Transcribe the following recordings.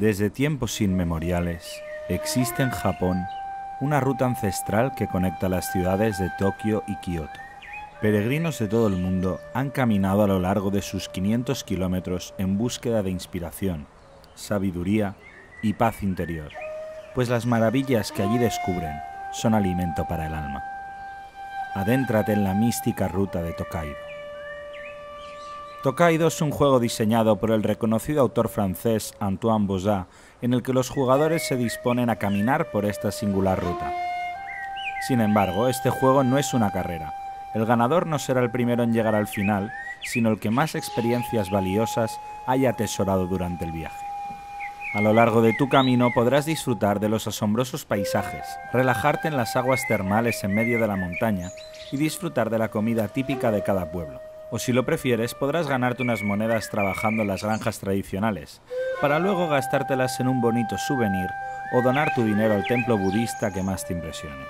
Desde tiempos inmemoriales existe en Japón una ruta ancestral que conecta las ciudades de Tokio y Kioto. Peregrinos de todo el mundo han caminado a lo largo de sus 500 kilómetros en búsqueda de inspiración, sabiduría y paz interior, pues las maravillas que allí descubren son alimento para el alma. Adéntrate en la mística ruta de Tokaido. Tokaido es un juego diseñado por el reconocido autor francés Antoine Bozat, en el que los jugadores se disponen a caminar por esta singular ruta. Sin embargo, este juego no es una carrera. El ganador no será el primero en llegar al final, sino el que más experiencias valiosas haya atesorado durante el viaje. A lo largo de tu camino podrás disfrutar de los asombrosos paisajes, relajarte en las aguas termales en medio de la montaña y disfrutar de la comida típica de cada pueblo o si lo prefieres podrás ganarte unas monedas trabajando en las granjas tradicionales, para luego gastártelas en un bonito souvenir o donar tu dinero al templo budista que más te impresione.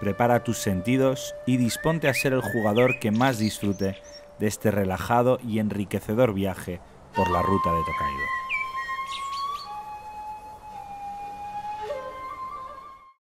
Prepara tus sentidos y disponte a ser el jugador que más disfrute de este relajado y enriquecedor viaje por la ruta de Tokaido.